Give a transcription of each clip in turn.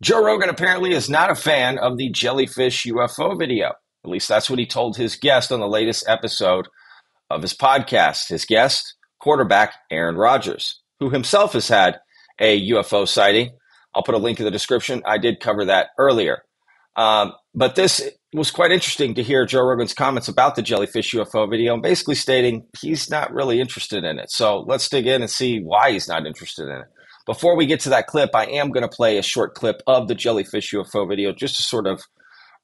Joe Rogan apparently is not a fan of the jellyfish UFO video. At least that's what he told his guest on the latest episode of his podcast. His guest, quarterback Aaron Rodgers, who himself has had a UFO sighting. I'll put a link in the description. I did cover that earlier. Um, but this was quite interesting to hear Joe Rogan's comments about the jellyfish UFO video and basically stating he's not really interested in it. So let's dig in and see why he's not interested in it. Before we get to that clip, I am going to play a short clip of the jellyfish UFO video just to sort of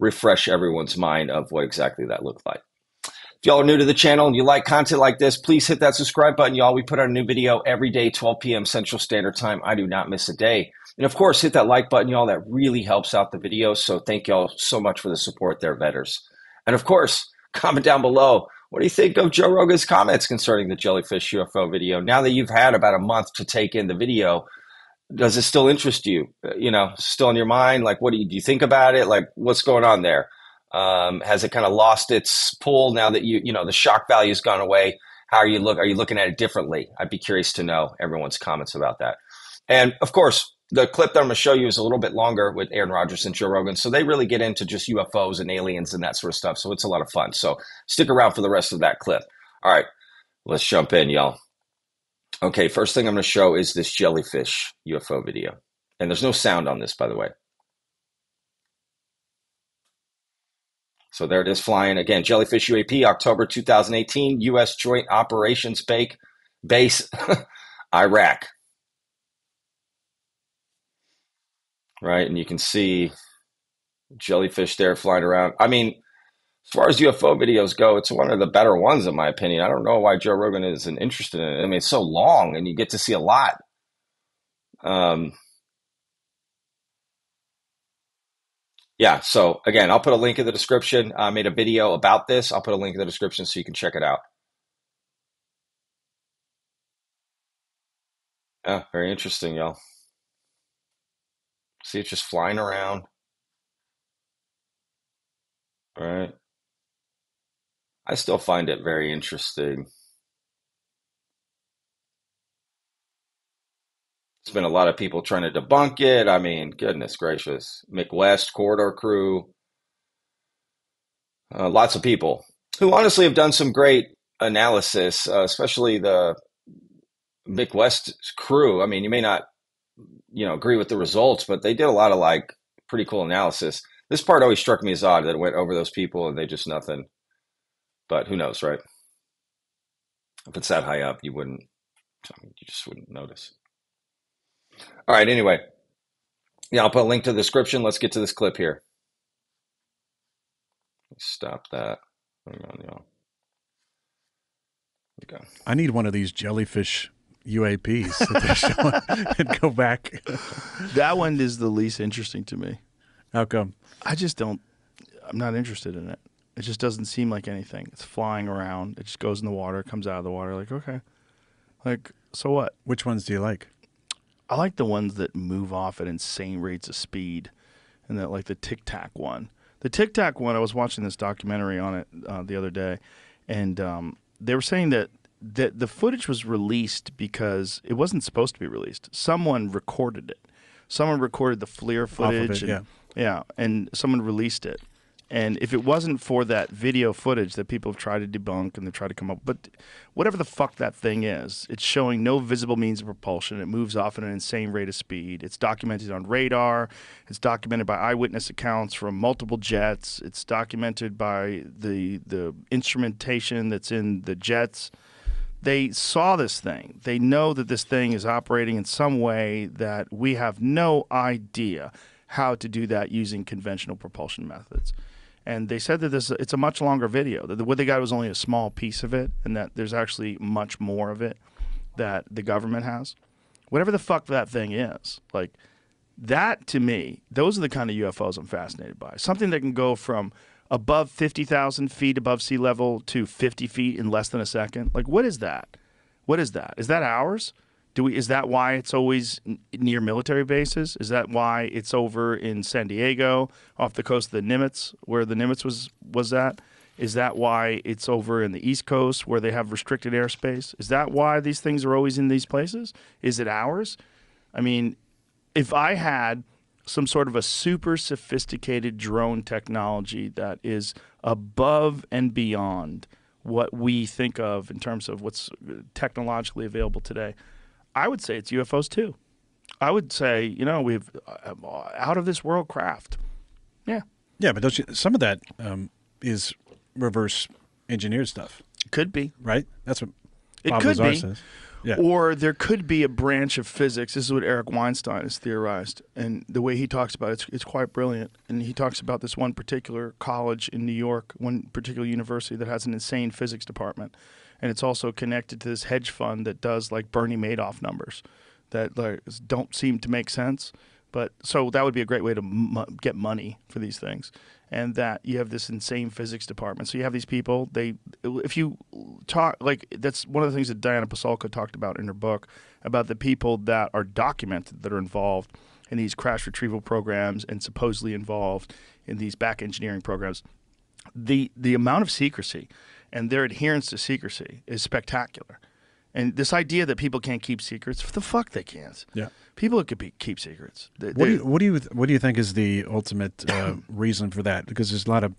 refresh everyone's mind of what exactly that looked like. If y'all are new to the channel and you like content like this, please hit that subscribe button, y'all. We put out a new video every day, 12 p.m. Central Standard Time. I do not miss a day. And of course, hit that like button, y'all. That really helps out the video. So thank y'all so much for the support there, Vetters. And of course, comment down below. What do you think of Joe Rogan's comments concerning the jellyfish UFO video? Now that you've had about a month to take in the video, does it still interest you? Uh, you know, still in your mind? Like, what do you, do you think about it? Like, what's going on there? Um, has it kind of lost its pull now that you, you know, the shock value has gone away? How are you look? Are you looking at it differently? I'd be curious to know everyone's comments about that. And of course, the clip that I'm going to show you is a little bit longer with Aaron Rodgers and Joe Rogan. So they really get into just UFOs and aliens and that sort of stuff. So it's a lot of fun. So stick around for the rest of that clip. All right, let's jump in, y'all. Okay, first thing I'm going to show is this jellyfish UFO video. And there's no sound on this, by the way. So there it is flying again. Jellyfish UAP, October 2018, U.S. Joint Operations Base, base Iraq. Right, and you can see jellyfish there flying around. I mean, as far as UFO videos go, it's one of the better ones, in my opinion. I don't know why Joe Rogan isn't interested in it. I mean, it's so long and you get to see a lot. Um, yeah, so again, I'll put a link in the description. I made a video about this. I'll put a link in the description so you can check it out. Yeah, very interesting, y'all. See it just flying around. All right. I still find it very interesting. There's been a lot of people trying to debunk it. I mean, goodness gracious. Mick West, Corridor Crew, uh, lots of people who honestly have done some great analysis, uh, especially the Mick West crew. I mean, you may not, you know, agree with the results, but they did a lot of like pretty cool analysis. This part always struck me as odd that it went over those people and they just nothing. But who knows, right? If it's that high up, you wouldn't, you just wouldn't notice. All right, anyway. Yeah, I'll put a link to the description. Let's get to this clip here. Stop that. Hang on, y'all. Okay. I need one of these jellyfish UAPs and go back. that one is the least interesting to me. How come? I just don't. I'm not interested in it. It just doesn't seem like anything. It's flying around. It just goes in the water, comes out of the water. Like okay, like so what? Which ones do you like? I like the ones that move off at insane rates of speed, and that like the Tic Tac one. The Tic Tac one. I was watching this documentary on it uh, the other day, and um, they were saying that that the footage was released because it wasn't supposed to be released. Someone recorded it. Someone recorded the FLIR footage. It, and, yeah. yeah, and someone released it. And if it wasn't for that video footage that people have tried to debunk and they try to come up, but whatever the fuck that thing is, it's showing no visible means of propulsion. It moves off at an insane rate of speed. It's documented on radar. It's documented by eyewitness accounts from multiple jets. It's documented by the the instrumentation that's in the jets. They saw this thing. They know that this thing is operating in some way that we have no idea how to do that using conventional propulsion methods and they said that this it's a much longer video. That what they got was only a small piece of it, and that there's actually much more of it that the government has. Whatever the fuck that thing is, like that to me, those are the kind of UFOs I'm fascinated by. Something that can go from above fifty thousand feet above sea level to fifty feet in less than a second. Like, what is that? What is that? Is that ours? Do we? Is that why it's always near military bases? Is that why it's over in San Diego, off the coast of the Nimitz, where the Nimitz was was at? Is that why it's over in the East Coast, where they have restricted airspace? Is that why these things are always in these places? Is it ours? I mean, if I had some sort of a super sophisticated drone technology that is above and beyond what we think of in terms of what's uh, technologically available today, I would say it's UFOs too. I would say, you know, we've uh, out of this world craft. Yeah, Yeah, but don't you, some of that um, is reverse engineered stuff, could be. right? That's what It Bob could Lazar be. says. Yeah. Or there could be a branch of physics. This is what Eric Weinstein has theorized, and the way he talks about it, it's, it's quite brilliant. And he talks about this one particular college in New York, one particular university that has an insane physics department, and it's also connected to this hedge fund that does like Bernie Madoff numbers that like don't seem to make sense. But so that would be a great way to m- get money for these things, and that you have this insane physics department. So you have these people. They, if you talk like that's one of the things that Diana Pasulka talked about in her book about the people that are documented that are involved in these crash retrieval programs and supposedly involved in these back engineering programs. The the amount of secrecy and their adherence to secrecy is spectacular. And this idea that people can't keep secrets, the fuck they can't. Yeah. People could be, keep secrets. They- What do you what do you what do you think is the ultimate uh, reason for that? Because there's a lot of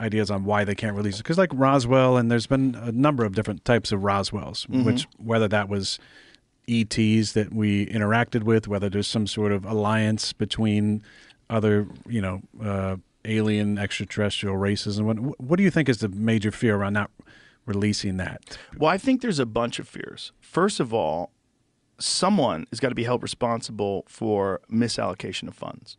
ideas on why they can't release it. Because like Roswell, and there's been a number of different types of Roswells, Mm-hmm. which whether that was ETs that we interacted with, whether there's some sort of alliance between other you know uh, alien extraterrestrial races, and what what do you think is the major fear around not releasing that? Well, I think there's a bunch of fears. First of all, someone has got to be held responsible for misallocation of funds.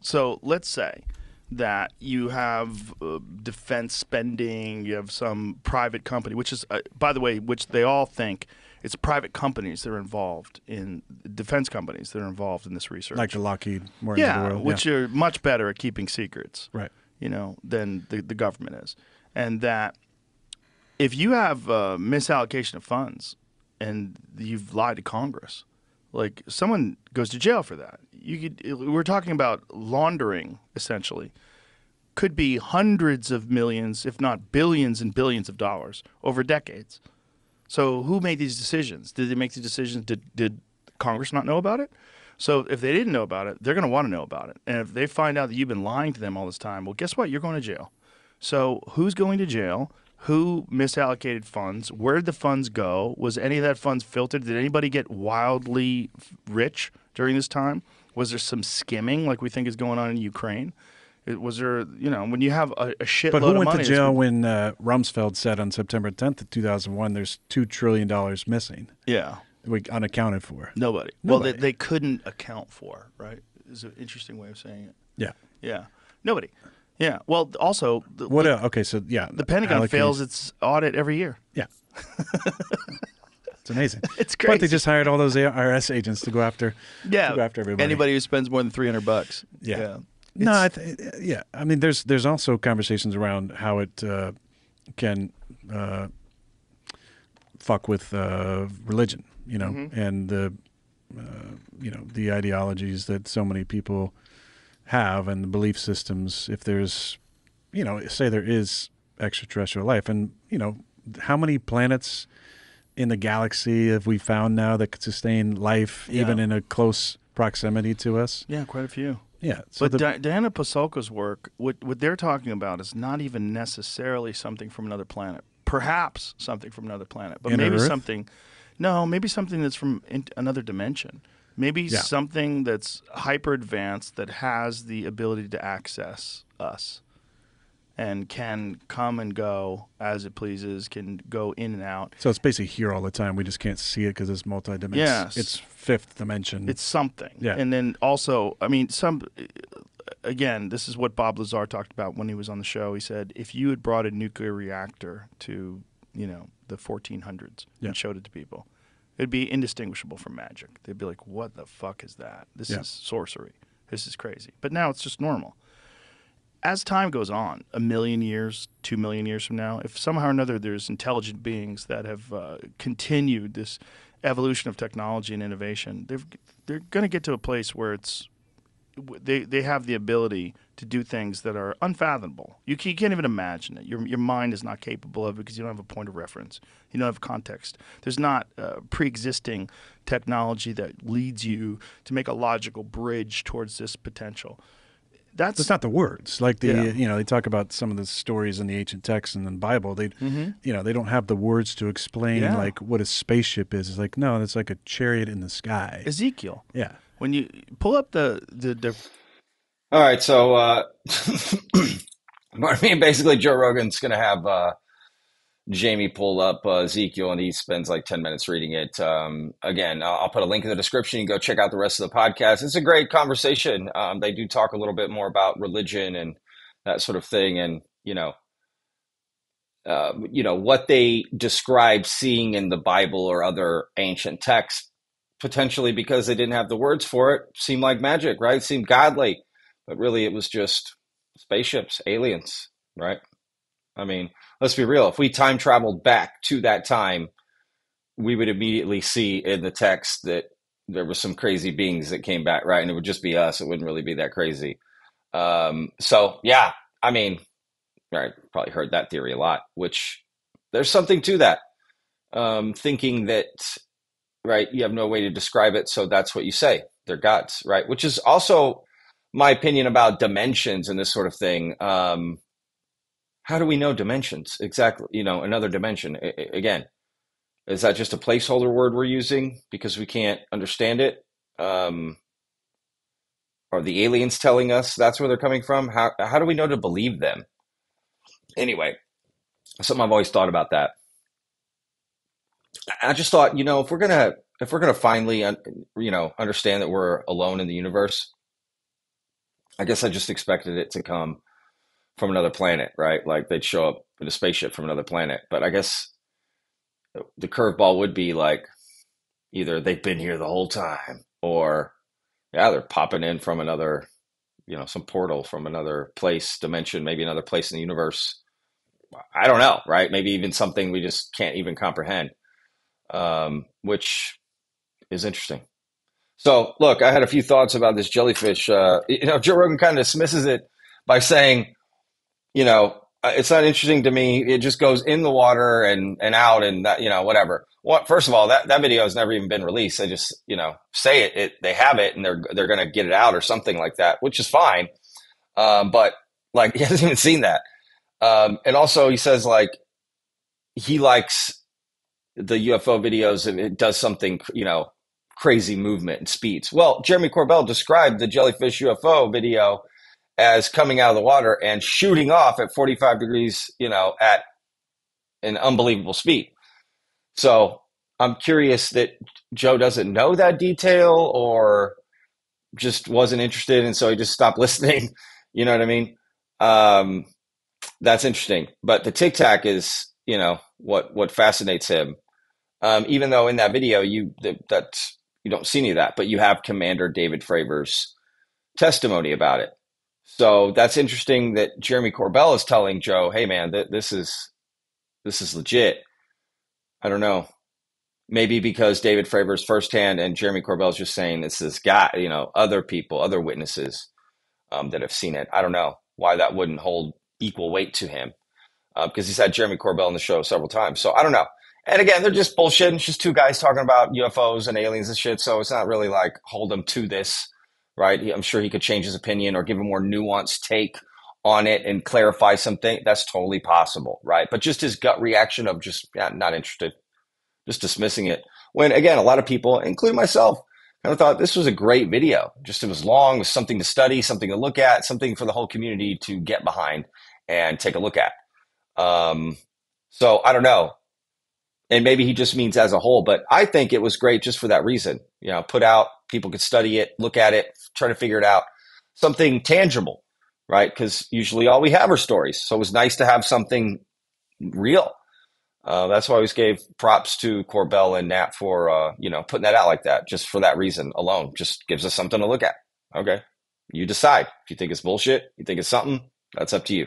So let's say that you have uh, defense spending, you have some private company, which is, uh, by the way, which they all think it's private companies that are involved in defense companies that are involved in this research. Like the Lockheed Martin yeah, world, which are much better at keeping secrets right. you know, than the, the government is. And that if you have uh, misallocation of funds and you've lied to Congress, like someone goes to jail for that. You could, we're talking about laundering essentially. Could be hundreds of millions, if not billions and billions of dollars over decades. So who made these decisions? Did they make the decisions? Did, did Congress not know about it? So if they didn't know about it, they're going to want to know about it. And if they find out that you've been lying to them all this time, well, guess what? You're going to jail. So who's going to jail? Who misallocated funds? Where did the funds go? Was any of that funds filtered? Did anybody get wildly rich during this time? Was there some skimming like we think is going on in Ukraine? It, was there, you know, when you have a, a shitload But who went money, to jail when uh, Rumsfeld said on September 10th of 2001 there's $2 trillion missing, Yeah, we unaccounted for? nobody. Well, they, they couldn't account for, right? Is an interesting way of saying it. Yeah. Yeah, nobody. Yeah. Well, also, the, What? Uh, okay, so yeah. the Pentagon fails its audit every year. Yeah. it's amazing. It's But they just hired all those IRS agents to go after Yeah, to go after everybody. Anybody who spends more than three hundred bucks. Yeah. No, I th- yeah. I mean, there's there's also conversations around how it uh, can uh, fuck with uh, religion, you know, Mm-hmm. and the uh, you know the ideologies that so many people have and the belief systems. If there's, you know, say there is extraterrestrial life, and you know, how many planets in the galaxy have we found now that could sustain life, Yeah. even in a close proximity to us? yeah, quite a few. Yeah. So but the, Di- Diana Pasulka's work, what what they're talking about is not even necessarily something from another planet. Perhaps something from another planet, but maybe Earth? something. No, maybe something that's from in- another dimension. Maybe Yeah. something that's hyper advanced that has the ability to access us and can come and go as it pleases, can go in and out. So it's basically here all the time. We just can't see it because it's multidimensional. Yes. It's fifth dimension. It's something. Yeah. And then also, I mean, some. Again, this is what Bob Lazar talked about when he was on the show. He said, if you had brought a nuclear reactor to, you know, the 1400s Yeah. and showed it to people, it'd be indistinguishable from magic. They'd be like, "What the fuck is that? This Yeah. is sorcery. This is crazy." But now it's just normal. As time goes on, a million years, two million years from now, if somehow or another there's intelligent beings that have uh, continued this evolution of technology and innovation, they're they're going to get to a place where it's they they have the ability to do things that are unfathomable. You, you can't even imagine it. Your, your mind is not capable of it because you don't have a point of reference. You don't have context. There's not uh, pre existing technology that leads you to make a logical bridge towards this potential. That's, It's not the words. Like the Yeah. you know they talk about some of the stories in the ancient texts and the Bible. They you know they don't have the words to explain Mm-hmm. Yeah. like what a spaceship is. It's like no, it's like a chariot in the sky. Ezekiel. yeah. When you pull up the, the, the All right, so uh, I mean, basically, Joe Rogan's going to have uh, Jamie pull up uh, Ezekiel, and he spends like ten minutes reading it. Um, again, I'll, I'll put a link in the description. You can go check out the rest of the podcast. It's a great conversation. Um, they do talk a little bit more about religion and that sort of thing, and you know, uh, you know what they describe seeing in the Bible or other ancient texts. Potentially because they didn't have the words for it, seemed like magic, right? Seemed godly but really it was just spaceships, aliens, right? I mean, let's be real. If we time traveled back to that time, we would immediately see in the text that there was some crazy beings that came back, right? And it would just be us. It wouldn't really be that crazy. Um, so yeah, I mean, right, probably heard that theory a lot, which there's something to that. Um, thinking that, right, you have no way to describe it, so that's what you say. They're gods, right? Which is also my opinion about dimensions and this sort of thing. Um, how do we know dimensions exactly? You know, another dimension. I- I- again, is that just a placeholder word we're using because we can't understand it? Um, are the aliens telling us that's where they're coming from? How how do we know to believe them? Anyway, something I've always thought about that. I just thought, you know, if we're gonna if we're gonna finally, you know, understand that we're alone in the universe, I guess I just expected it to come from another planet, right? Like they'd show up in a spaceship from another planet. But I guess the curveball would be like either they've been here the whole time, or yeah, they're popping in from another, you know, some portal from another place, dimension, maybe another place in the universe. I don't know, right? Maybe even something we just can't even comprehend, um, which is interesting. So, look, I had a few thoughts about this jellyfish. Uh, you know, Joe Rogan kind of dismisses it by saying, you know, uh, it's not interesting to me. It just goes in the water and and out and that, you know, whatever. What? First of all, that that video has never even been released. They just, you know, say it. it they have it and they're they're going to get it out or something like that, which is fine. Um, but like, he hasn't even seen that. Um, and also, he says like he likes the UFO videos and it does something, you know, crazy movement and speeds. Well, Jeremy Corbell described the jellyfish UFO video as coming out of the water and shooting off at 45 degrees, you know, at an unbelievable speed. So I'm curious that Joe doesn't know that detail or just wasn't interested. And so he just stopped listening. You know what I mean? Um, that's interesting. But the Tic Tac is, you know, what, what fascinates him. Um, even though in that video, you, that, that's, you don't see any of that, but you have Commander David Fravor's testimony about it. So that's interesting that Jeremy Corbell is telling Joe, "Hey, man, th- this is this is legit." I don't know. Maybe because David Fravor's firsthand and Jeremy Corbell's just saying it's this is guy, you know, other people, other witnesses um, that have seen it. I don't know why that wouldn't hold equal weight to him uh, because he's had Jeremy Corbell on the show several times. So I don't know. And again, they're just bullshit. It's just two guys talking about UFOs and aliens and shit. So it's not really like hold them to this, right? I'm sure he could change his opinion or give a more nuanced take on it and clarify something. That's totally possible, right? But just his gut reaction of just yeah, not interested, just dismissing it. When again, a lot of people, including myself, kind of thought this was a great video. Just it was long, it was something to study, something to look at, something for the whole community to get behind and take a look at. Um, so I don't know and maybe he just means as a whole but i think it was great just for that reason. You know put out people could study it look at it try to figure it out. Something tangible right? Because usually all we have are stories. So it was nice to have something real. Uh, that's why i always gave props to corbell and Knapp for uh, you know putting that out like that just for that reason alone. Just gives us something to look at. Okay. You decide. If you think it's bullshit you think it's something that's up to you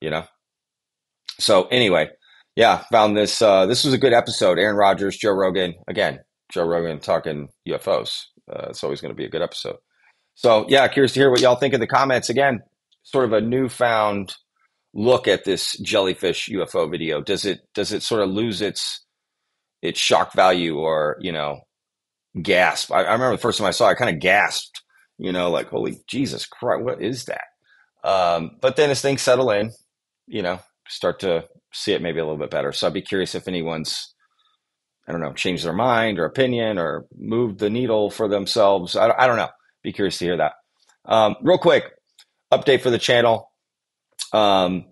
you know? So anyway yeah, found this. Uh, this was a good episode. Aaron Rodgers, Joe Rogan. Again, Joe Rogan talking UFOs. Uh, it's always going to be a good episode. So yeah, curious to hear what y'all think in the comments. Again, sort of a newfound look at this jellyfish UFO video? Does it does it sort of lose its its shock value or you know gasp? I, I remember the first time I saw it, I kind of gasped, you know, like holy Jesus Christ, what is that? Um, but then as things settle in, you know, start to see it maybe a little bit better. So I'd be curious if anyone's I don't know, changed their mind or opinion or moved the needle for themselves. I, I don't know. Be curious to hear that. Um, real quick update for the channel. Um,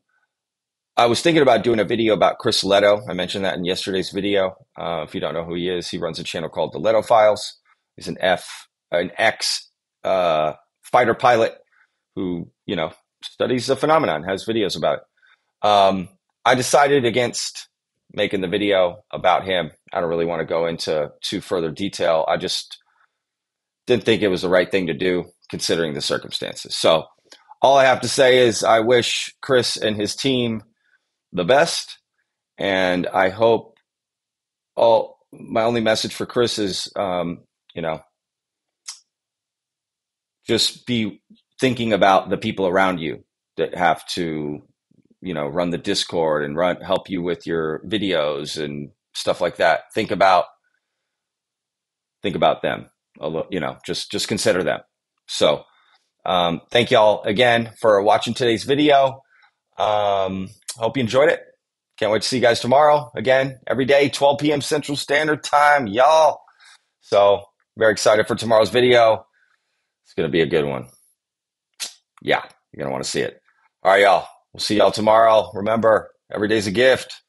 I was thinking about doing a video about Chris Lehto. I mentioned that in yesterday's video. Uh, if you don't know who he is, he runs a channel called the Lehto Files. He's an F, an ex uh, fighter pilot who you know studies the phenomenon, has videos about it. Um, I decided against making the video about him. I don't really want to go into too further detail. I just didn't think it was the right thing to do considering the circumstances. So all I have to say is I wish Chris and his team the best. And I hope all my only message for Chris is, um, you know, just be thinking about the people around you that have to you know run the discord and run help you with your videos and stuff like that. Think about think about them a little you know just just consider them. So um, thank y'all again for watching today's video. Um, hope you enjoyed it. Can't wait to see you guys tomorrow again every day 12 p.m central standard time y'all. So very excited for tomorrow's video. It's gonna be a good one. Yeah you're gonna want to see it. All right y'all We'll see y'all tomorrow. Remember, every day's a gift.